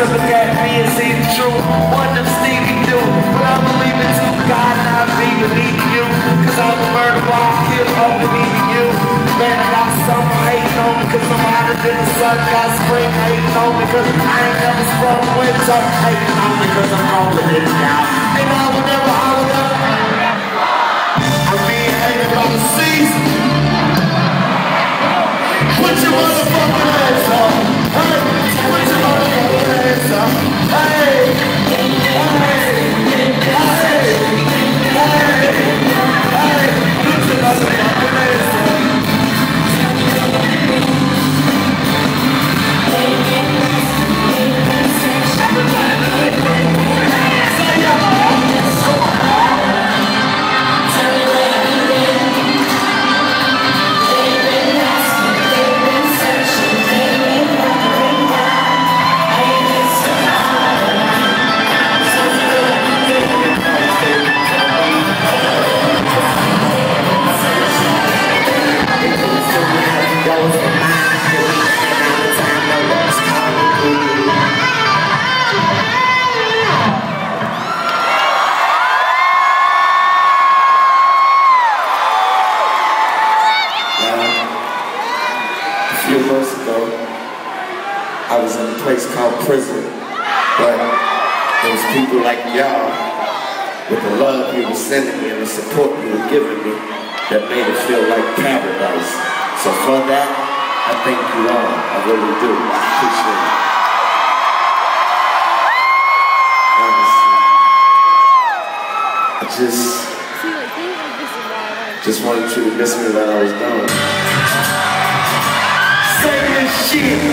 to look at me and see the truth. What does Stevie do? But I believe it too. God, not me, believe you. Cause I'm a murderer, I kill, I'm believing you. Man, I got some hating on me cause I'm hotter than the sun. Got spring hating on me cause I ain't never sprung winter. Hating on me cause I'm older than now. And I will never few months ago, I was in a place called prison, but there was people like y'all, with the love you were sending me and the support you were giving me, that made it feel like paradise. So for that, I thank you all. I really do. I appreciate it. Honestly. I just, just wanted you to miss me when I was gone. sangue